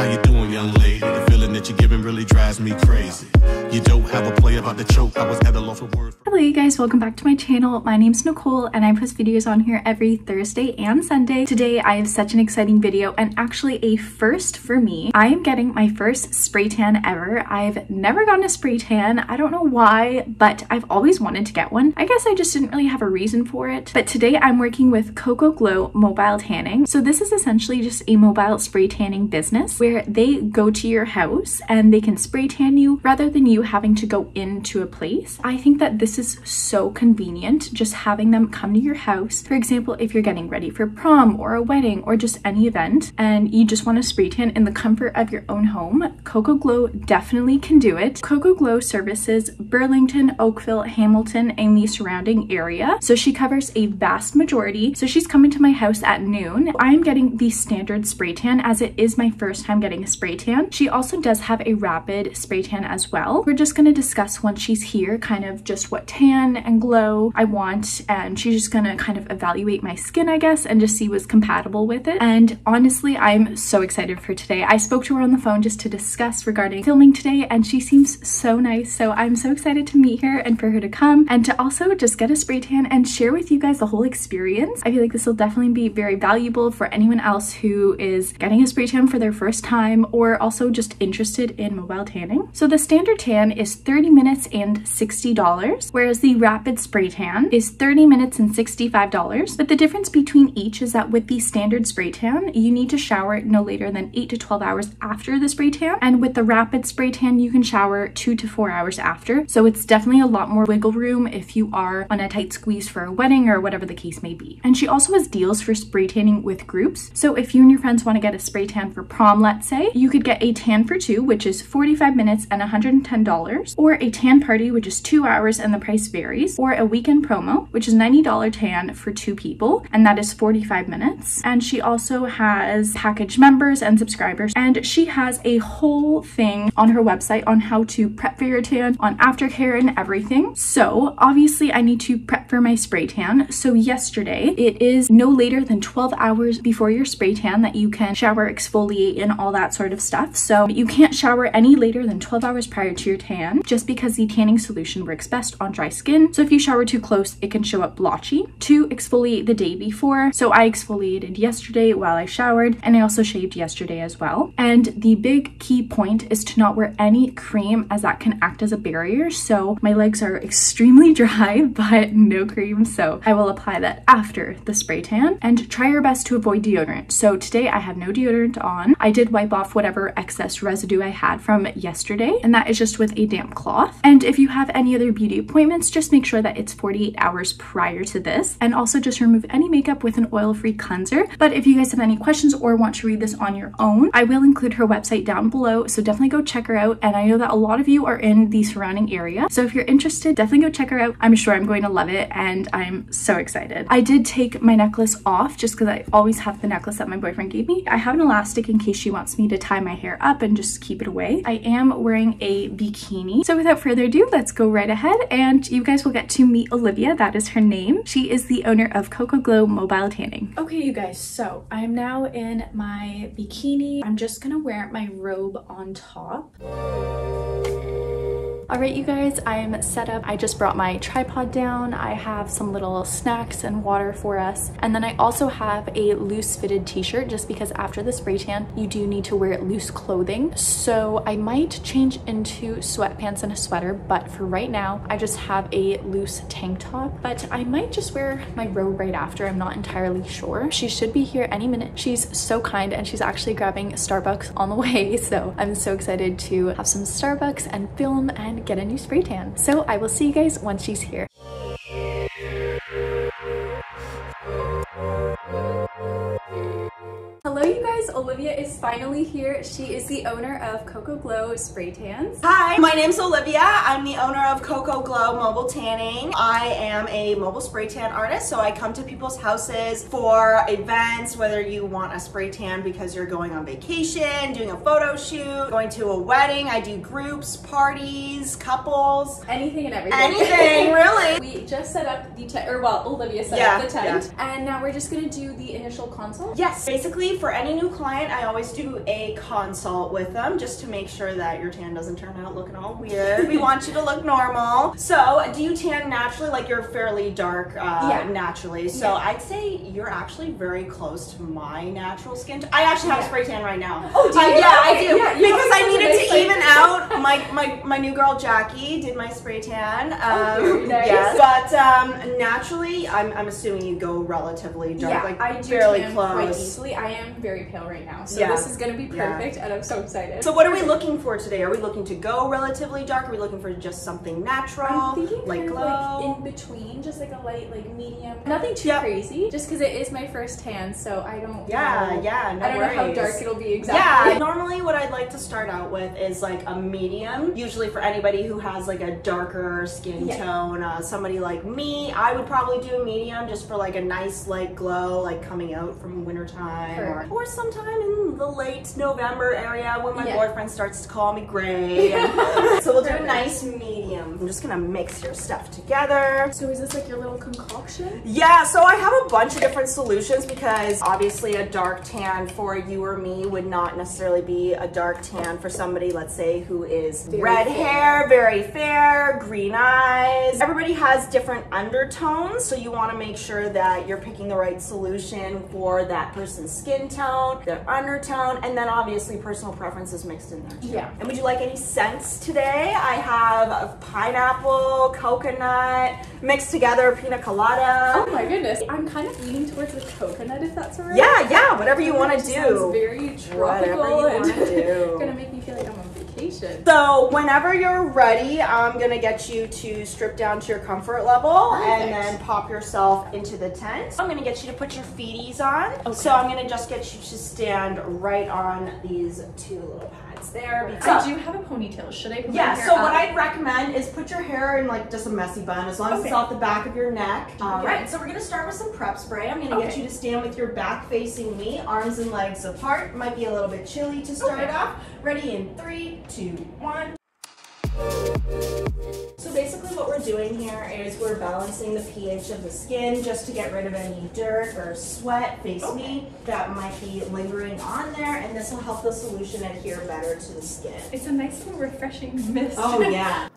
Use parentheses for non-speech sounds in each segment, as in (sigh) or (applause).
How you doing, young lady? The that you're giving really drives me crazy. You don't have a play about the choke. I was at a loss for words. Hello you guys, welcome back to my channel. My name's Nicole and I post videos on here every Thursday and Sunday. Today I have such an exciting video and actually a first for me. I am getting my first spray tan ever. I've never gotten a spray tan. I don't know why, but I've always wanted to get one. I guess I just didn't really have a reason for it. But today I'm working with Coco Glow Mobile Tanning. So this is essentially just a mobile spray tanning business where they go to your house and they can spray tan you rather than you having to go into a place. I think that this is so convenient just having them come to your house. For example, if you're getting ready for prom or a wedding or just any event and you just want to spray tan in the comfort of your own home, Coco Glow definitely can do it. Coco Glow services Burlington, Oakville, Hamilton, and the surrounding area. So she covers a vast majority. So she's coming to my house at noon. I am getting the standard spray tan as it is my first time getting a spray tan. She also does have a rapid spray tan as well. We're just going to discuss once she's here kind of just what tan and glow I want and she's just going to kind of evaluate my skin I guess and just see what's compatible with it. And honestly I'm so excited for today. I spoke to her on the phone just to discuss regarding filming today and she seems so nice so I'm so excited to meet her and for her to come and to also just get a spray tan and share with you guys the whole experience. I feel like this will definitely be very valuable for anyone else who is getting a spray tan for their first time or also just interested in mobile tanning. So the standard tan is 30 minutes and $60, whereas the rapid spray tan is 30 minutes and $65. But the difference between each is that with the standard spray tan, you need to shower no later than 8 to 12 hours after the spray tan. And with the rapid spray tan, you can shower 2 to 4 hours after. So it's definitely a lot more wiggle room if you are on a tight squeeze for a wedding or whatever the case may be. And she also has deals for spray tanning with groups. So if you and your friends want to get a spray tan for prom, let's say, you could get a tan for two, which is 45 minutes and $110, or a tan party, which is two hours and the price varies, or a weekend promo, which is $90 tan for two people, and that is 45 minutes. And she also has package members and subscribers, and she has a whole thing on her website on how to prep for your tan, on aftercare and everything. So obviously I need to prep for my spray tan. So yesterday, it is no later than 12 hours before your spray tan that you can shower, exfoliate, and all that sort of stuff. So you can't shower any later than 12 hours prior to your tan, just because the tanning solution works best on dry skin. So if you shower too close, it can show up blotchy. To exfoliate the day before, so I exfoliated yesterday while I showered, and I also shaved yesterday as well. And the big key point is to not wear any cream as that can act as a barrier. So my legs are extremely (laughs) dry, but no cream. So I will apply that after the spray tan and try your best to avoid deodorant. So today I have no deodorant on. I did wipe off whatever excess residue I had from yesterday, and that is just with a damp cloth. And if you have any other beauty appointments, just make sure that it's 48 hours prior to this. And also just remove any makeup with an oil-free cleanser. But if you guys have any questions or want to read this on your own, I will include her website down below. So definitely go check her out. And I know that a lot of you are in the surrounding area. So if you're interested, definitely go check her out. I'm sure I'm going to love it and I'm so excited. I did take my necklace off just because I always have the necklace that my boyfriend gave me. I have an elastic in case she wants me to tie my hair up and just keep it away. I am wearing a bikini. So without further ado, let's go right ahead and you guys will get to meet Olivia. That is her name. She is the owner of Coco Glow Mobile Tanning. Okay, you guys, so I am now in my bikini. I'm just gonna wear my robe on top. All right, you guys, I'm set up. I just brought my tripod down. I have some little snacks and water for us. And then I also have a loose fitted t-shirt just because after the spray tan, you do need to wear loose clothing. So I might change into sweatpants and a sweater, but for right now, I just have a loose tank top, but I might just wear my robe right after. I'm not entirely sure. She should be here any minute. She's so kind and she's actually grabbing Starbucks on the way. (laughs) So I'm so excited to have some Starbucks and film and get a new spray tan. So I will see you guys once she's here. Hello you guys, Olivia is finally here. She is the owner of Coco Glow Spray Tans. Hi, my name's Olivia. I'm the owner of Coco Glow Mobile Tanning. I am a mobile spray tan artist, so I come to people's houses for events, whether you want a spray tan because you're going on vacation, doing a photo shoot, going to a wedding. I do groups, parties, couples. Anything and everything. Anything, (laughs) really. we just set up the tent, or well, Olivia set Yeah, up the tent, and now we're just gonna do the initial consult. Yes, basically for for any new client, I always do a consult with them just to make sure that your tan doesn't turn out looking all weird. we (laughs) want you to look normal. So, do you tan naturally? Like you're fairly dark uh, Yeah. naturally. So, Yeah. I'd say you're actually very close to my natural skin. I actually have a Yeah. spray tan right now. Oh, do Uh, yeah, I do. yeah, you because I needed nice, to even (laughs) out. My, my my new girl Jackie did my spray tan. Um, Oh, (laughs) nice. Yes, but um, naturally, I'm, I'm assuming you go relatively dark, yeah, like I do fairly tan quite close. easily. I am very pale right now, so Yeah. this is gonna be Yeah. perfect, and I'm so excited. So what are we looking for today? Are we looking to go relatively dark? Are we looking for just something natural, I'm thinking like glow? like in between, just like a light, like medium. Nothing too Yep. crazy, just because it is my first tan, so I don't. yeah, know. yeah. No I don't know how dark it'll be exactly. Yeah, (laughs) normally what I'd like to start out with is like a medium. Usually for anybody who has like a darker skin Yeah. tone, uh, somebody like me, I would probably do a medium just for like a nice light glow, like coming out from wintertime or, or sometime in the late November area when my Yeah. boyfriend starts to call me gray. (laughs) So we'll do a nice medium. I'm just gonna mix your stuff together. So is this like your little concoction? Yeah, so I have a bunch of different solutions because obviously a dark tan for you or me would not necessarily be a dark tan for somebody, let's say, who is Very red fair. hair, very fair, green eyes. Everybody has different undertones, so you want to make sure that you're picking the right solution for that person's skin tone, their undertone, and then obviously personal preferences mixed in there too. Yeah. And would you like any scents today? I have a pineapple, coconut, mixed together, pina colada. Oh my goodness, I'm kind of leaning towards the coconut if that's alright. Yeah, yeah, whatever you want to Sounds do. very Whatever tropical you wanna (laughs) do. gonna make me feel like I'm on So whenever you're ready, I'm gonna get you to strip down to your comfort level and then pop yourself into the tent. I'm gonna get you to put your feeties on. So I'm gonna just get you to stand right on these two little pads there. I do have a ponytail. Should I put Yeah, so up? what I'd recommend is put your hair in like just a messy bun as long as it's off the back of your neck. All Okay. right, so we're gonna start with some prep spray. I'm gonna get you to stand with your back facing me, arms and legs apart. Might be a little bit chilly to start Okay. off. Ready in three, two, one. So basically what we're doing here is we're balancing the pH of the skin just to get rid of any dirt or sweat, face Okay. me, that might be lingering on there and this will help the solution adhere better to the skin. It's a nice little refreshing mist. Oh (laughs) yeah.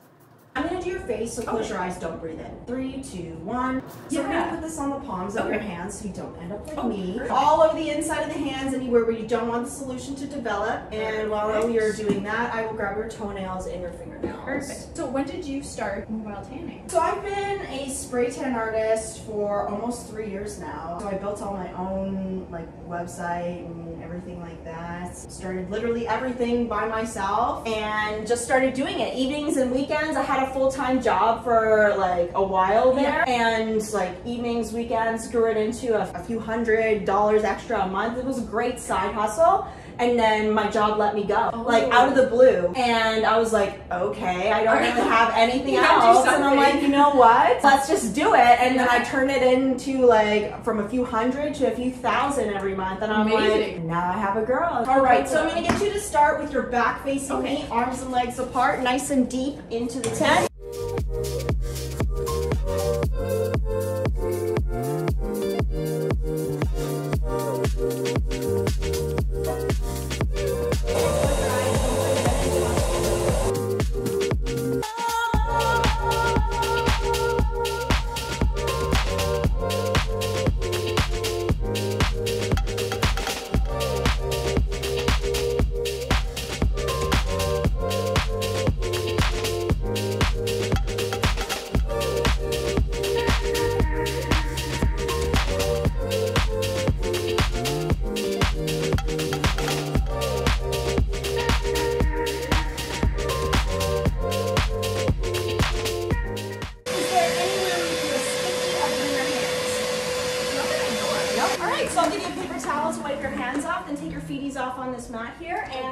I'm gonna do your face, so close Okay. your eyes, don't breathe in. Three, two, one. So we're gonna put this on the palms of your hands so you don't end up like Oh, me. perfect. All over the inside of the hands, anywhere where you don't want the solution to develop. And while Perfect. you're doing that, I will grab your toenails and your fingernails. Perfect. So when did you start mobile tanning? So I've been a spray tan artist for almost three years now. So I built all my own like website and everything like that. Started literally everything by myself and just started doing it. Evenings and weekends. I had a full-time job for like a while there. And like evenings, weekends grew it into a, a few hundred dollars extra a month. It was a great side hustle. And then my job let me go, like out of the blue. And I was like, okay, I don't really (laughs) have anything else. And I'm like, you know what? (laughs) Let's just do it. And then I turned it into like from a few hundred to a few thousand every month. And I'm like, now I have a girl. All right, so I'm gonna get you to start with your back facing Okay. me, arms and legs apart, nice and deep into the tent.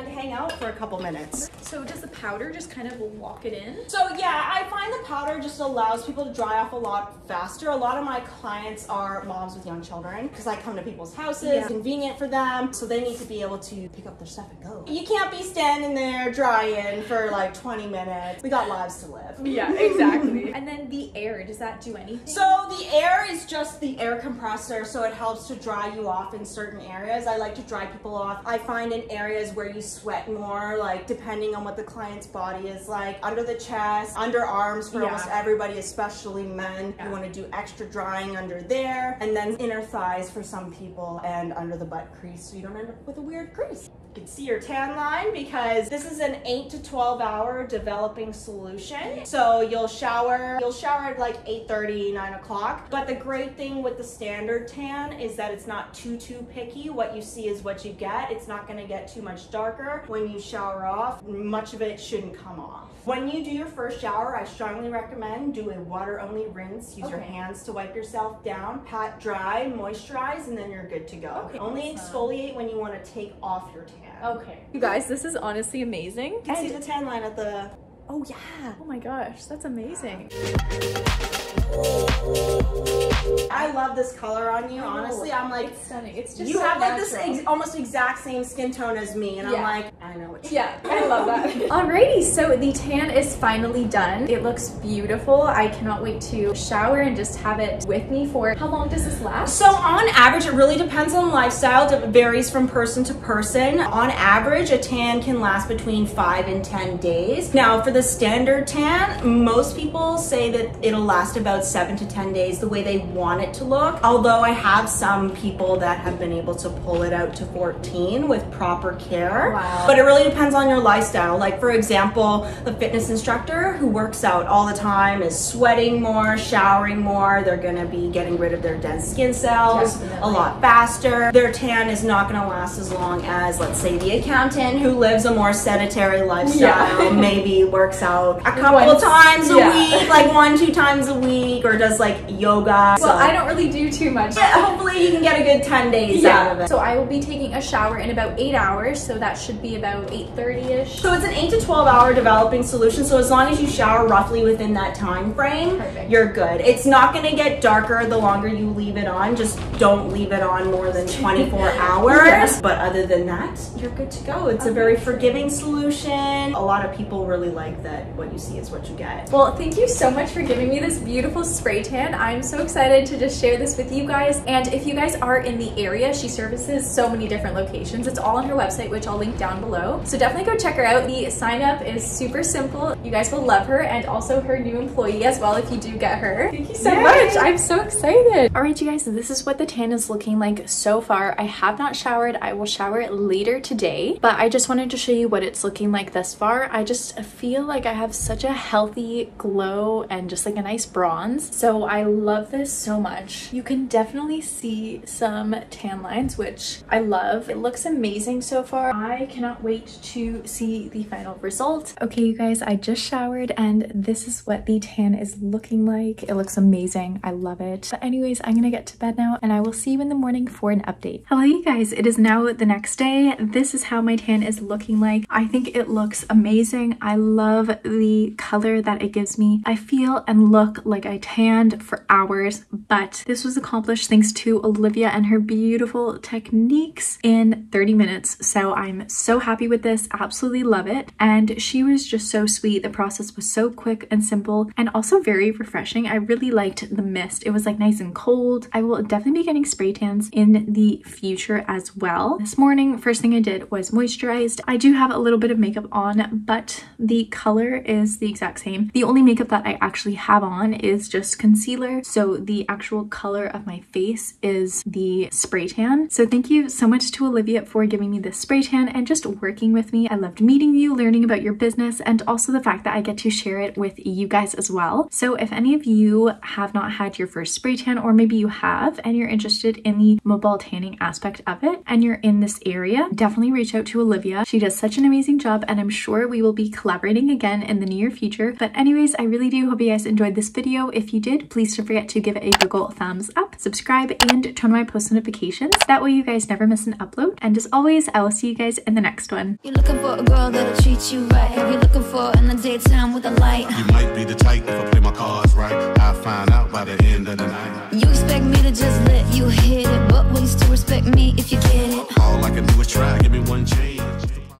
And hang out for a couple minutes. So does the powder just kind of lock it in? So yeah, I find the powder just allows people to dry off a lot faster. A lot of my clients are moms with young children because I come to people's houses, Yeah. convenient for them, so they need to be able to pick up their stuff and go. You can't be standing there drying for like 20 minutes. We got lives to live. Yeah, exactly. (laughs) and then the air, does that do anything? So the air is just the air compressor, so it helps to dry you off in certain areas. I like to dry people off. I find in areas where you sweat more, like depending on what the client's body is like, under the chest, underarms for Yeah. almost everybody, especially men. Yeah. You want to do extra drying under there, and then inner thighs for some people, and under the butt crease, so you don't end up with a weird crease. You can see your tan line because this is an 8 to 12 hour developing solution. So you'll shower, you'll shower at like 8:30, 9 o'clock. But the great thing with the standard tan is that it's not too too picky. What you see is what you get. It's not gonna get too much darker. When you shower off, much of it shouldn't come off. When you do your first shower, I strongly recommend do a water only rinse. Use your hands to wipe yourself down, pat dry, moisturize, and then you're good to go. Okay, Only awesome. exfoliate when you want to take off your tan. Okay. You guys, this is honestly amazing. You can see the tan line at the. oh yeah. Oh my gosh, that's amazing. I love this color on you. I. Honestly, I'm like, it's stunning. It's just you so have like this ex- almost exact same skin tone as me, and I'm like, I know what. you- Yeah, I love that. (laughs) Alrighty, so the tan is finally done. It looks beautiful. I cannot wait to shower and just have it with me for how long does this last? So on average, it really depends on lifestyle. It varies from person to person. On average, a tan can last between five and 10 days. Now for the standard tan, most people say that it'll last about seven to 10 days the way they want it to look. Although I have some people that have been able to pull it out to 14 with proper care. Wow. But it really depends on your lifestyle. Like for example, the fitness instructor who works out all the time is sweating more, showering more. They're gonna be getting rid of their dead skin cells a lot faster. Their tan is not gonna last as long as, let's say, the accountant who lives a more sedentary lifestyle, Yeah. maybe works out a (laughs) couple Once- times a yeah. week, like one, two times a week, or does like yoga. Well, I don't really do too much. But Hopefully you can get a good 10 days out of it. So I will be taking a shower in about eight hours, so that should be about 8.30ish. So it's an 8 to 12 hour developing solution. So as long as you shower roughly within that time frame, Perfect. you're good. It's not going to get darker the longer you leave it on. Just don't leave it on more than 24 (laughs) hours. Yeah. But other than that, you're good to go. It's a very forgiving solution. A lot of people really like that what you see is what you get. Well, thank you so much for giving me this beautiful spray tan. I'm so excited to just share this with you guys. And if you guys are in the area, she services so many different locations. It's all on her website, which I'll link down below. So definitely go check her out. The sign up is super simple. You guys will love her and also her new employee as well if you do get her. Thank you so Yay. much. I'm so excited. All right, you guys, this is what the tan is looking like so far. I have not showered. I will shower later today, but I just wanted to show you what it's looking like thus far. I just feel like I have such a healthy glow and just like a nice bronze. So I love this so much. You can definitely see some tan lines, which I love. It looks amazing so far. I cannot wait to see the final result. Okay, you guys, I just showered and this is what the tan is looking like. It looks amazing. I love it. But anyways, I'm gonna get to bed now and I will see you in the morning for an update. Hello, you guys. It is now the next day. This is how my tan is looking like. I think it looks amazing. I love the color that it gives me. I feel and look like I tanned for hours, but this was accomplished thanks to Olivia and her beautiful techniques in 30 minutes. So I'm so happy with this. Absolutely love it. And she was just so sweet. The process was so quick and simple and also very refreshing. I really liked the mist. It was like nice and cold. I will definitely be getting spray tans in the future as well. This morning, first thing I did was moisturized. I do have a little bit of makeup on, but the color is the exact same. The only makeup that I actually have on is just concealer. So the actual color of my face is the spray tan. So thank you so much to Olivia for giving me this spray tan and just working with me. I loved meeting you, learning about your business, and also the fact that I get to share it with you guys as well. So if any of you have not had your first spray tan, or maybe you have and you're interested in the mobile tanning aspect of it, and you're in this area, definitely reach out to Olivia. She does such an amazing job, and I'm sure we will be collaborating again in the near future. But anyways, I really do hope you guys enjoyed this video. if you did, please don't forget to give it a Google thumbs up, subscribe, and turn on my post notifications. That way you guys never miss an upload. And as always, I will see you guys in the next one. You're looking for a girl that'll treat you right. You're looking for in the daytime with a light. You might be the type if I play my cards right. I'll find out by the end of the night. You expect me to just let you hit it, but will you still respect me if you get it? All I can do is try, give me one chance.